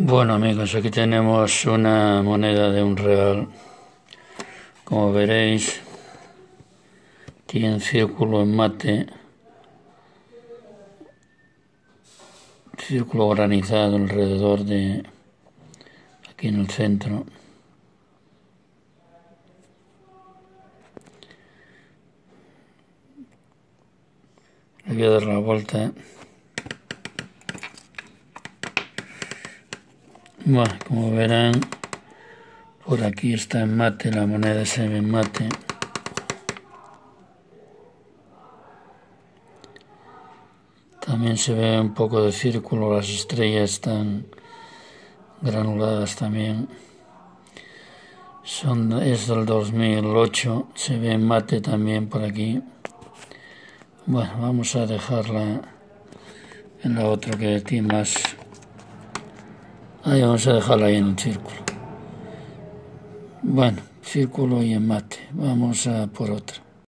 Bueno amigos, aquí tenemos una moneda de un real. Como veréis, tiene círculo en mate, círculo granizado alrededor de aquí en el centro. Le voy a dar la vuelta. Bueno, como verán, por aquí está en mate, la moneda se ve en mate. También se ve un poco de círculo, las estrellas están granuladas también. Son, es del 2008, se ve en mate también por aquí. Bueno, vamos a dejarla en la otra que tiene más Ahí vamos a dejarla ahí en el círculo. Bueno, círculo y en. Vamos a por otra.